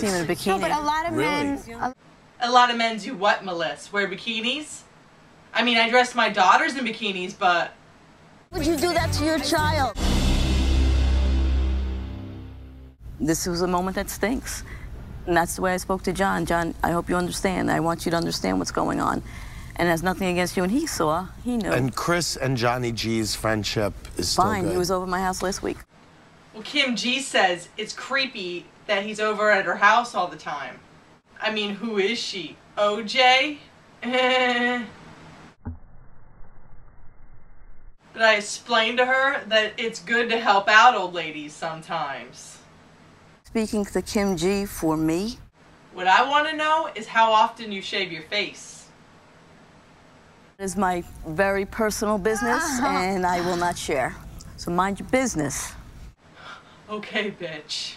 See him in a bikini. No, but a lot of men. Really? A, A lot of men do what, Melissa? Wear bikinis? I mean, I dress my daughters in bikinis, but Would you do that to your child? This was a moment that stinks. And that's the way I spoke to John. John, I hope you understand. I want you to understand what's going on. And it has nothing against you. And he saw, he knew. And Chris and Johnny G's friendship is still Fine, he was over my house last week. well, Kim G says it's creepy that he's over at her house all the time. I mean, who is she? OJ? Eh. But I explained to her that it's good to help out old ladies sometimes. Speaking to Kim G for me, What I want to know is how often you shave your face. is my very personal business, and I will not share. So mind your business. Okay, bitch.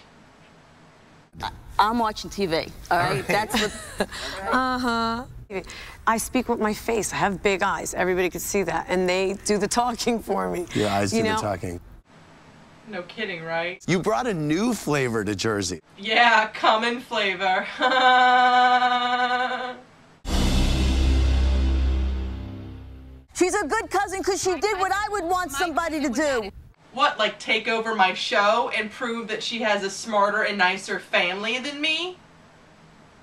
I'm watching TV, all right? That's what. Uh huh. I speak with my face. I have big eyes. Everybody can see that. And they do the talking for me. Your eyes you do know? the talking. No kidding, right? You brought a new flavor to Jersey. Yeah, common flavor. She's a good cousin because she did what I would want somebody to do. What, like take over my show and prove that she has a smarter and nicer family than me?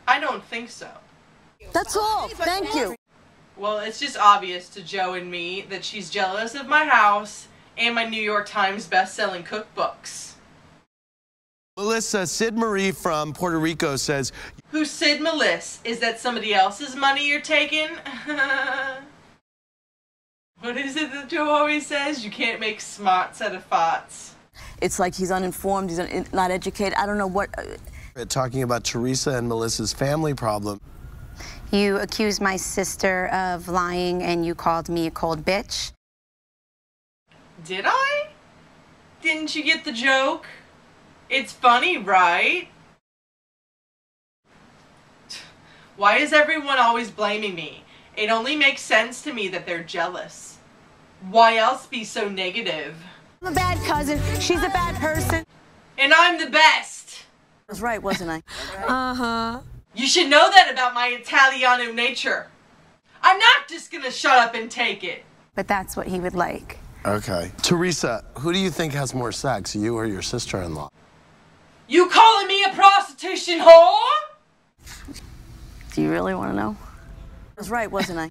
I don't think so. That's all. Thank you. Well, it's just obvious to Joe and me that she's jealous of my house and my New York Times best-selling cookbooks. Melissa, Sid Marie from Puerto Rico says, Who's Sid Meliss? Is that somebody else's money you're taking? what is it that Joe always says? You can't make smarts out of farts. It's like he's uninformed, he's un- not educated. I don't know what. uh, talking about Teresa and Melissa's family problem. you accused my sister of lying and you called me a cold bitch. Did I? Didn't you get the joke? It's funny, right? Why is everyone always blaming me? It only makes sense to me that they're jealous. Why else be so negative? I'm a bad cousin. She's a bad person. And I'm the best! I was right, wasn't I? Uh huh. You should know that about my Italiano nature. I'm not just gonna shut up and take it. But that's what he would like. Okay. Teresa, who do you think has more sex, you or your sister in law? You calling me a prostitution whore? Do you really want to know? Was right, wasn't I?